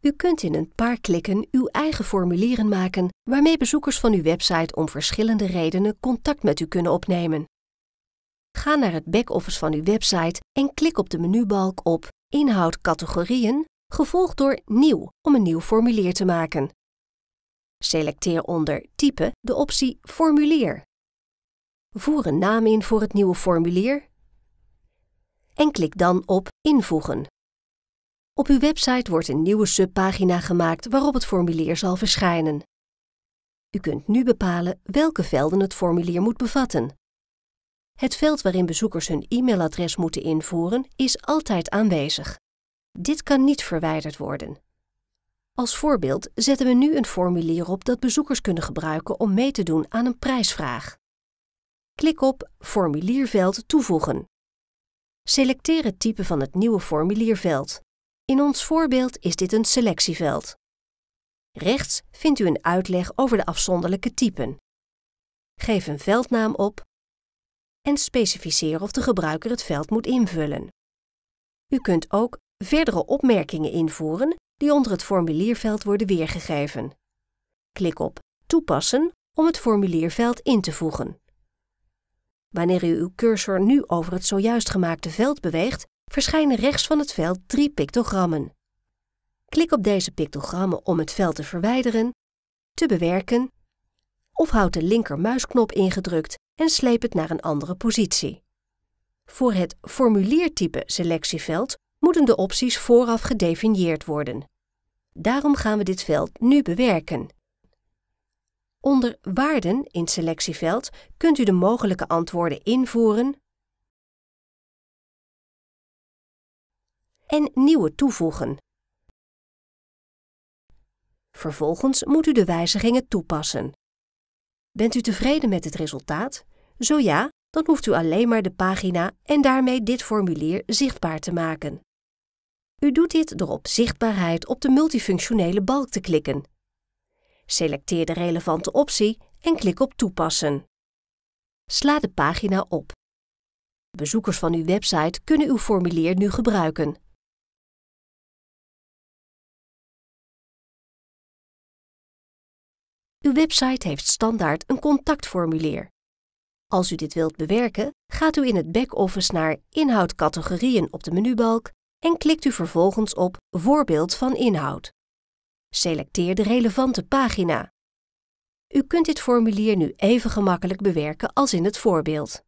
U kunt in een paar klikken uw eigen formulieren maken waarmee bezoekers van uw website om verschillende redenen contact met u kunnen opnemen. Ga naar het back-office van uw website en klik op de menubalk op Inhoud categorieën, gevolgd door Nieuw om een nieuw formulier te maken. Selecteer onder Type de optie Formulier. Voer een naam in voor het nieuwe formulier en klik dan op Invoegen. Op uw website wordt een nieuwe subpagina gemaakt waarop het formulier zal verschijnen. U kunt nu bepalen welke velden het formulier moet bevatten. Het veld waarin bezoekers hun e-mailadres moeten invoeren is altijd aanwezig. Dit kan niet verwijderd worden. Als voorbeeld zetten we nu een formulier op dat bezoekers kunnen gebruiken om mee te doen aan een prijsvraag. Klik op Formulierveld toevoegen. Selecteer het type van het nieuwe formulierveld. In ons voorbeeld is dit een selectieveld. Rechts vindt u een uitleg over de afzonderlijke typen. Geef een veldnaam op en specificeer of de gebruiker het veld moet invullen. U kunt ook verdere opmerkingen invoeren die onder het formulierveld worden weergegeven. Klik op Toepassen om het formulierveld in te voegen. Wanneer u uw cursor nu over het zojuist gemaakte veld beweegt, verschijnen rechts van het veld drie pictogrammen. Klik op deze pictogrammen om het veld te verwijderen, te bewerken of houd de linkermuisknop ingedrukt en sleep het naar een andere positie. Voor het formuliertype selectieveld moeten de opties vooraf gedefinieerd worden. Daarom gaan we dit veld nu bewerken. Onder Waarden in selectieveld kunt u de mogelijke antwoorden invoeren en nieuwe toevoegen. Vervolgens moet u de wijzigingen toepassen. Bent u tevreden met het resultaat? Zo ja, dan hoeft u alleen maar de pagina en daarmee dit formulier zichtbaar te maken. U doet dit door op Zichtbaarheid op de multifunctionele balk te klikken. Selecteer de relevante optie en klik op Toepassen. Sla de pagina op. Bezoekers van uw website kunnen uw formulier nu gebruiken. Uw website heeft standaard een contactformulier. Als u dit wilt bewerken, gaat u in het back-office naar Inhoud categorieën op de menubalk en klikt u vervolgens op Voorbeeld van inhoud. Selecteer de relevante pagina. U kunt dit formulier nu even gemakkelijk bewerken als in het voorbeeld.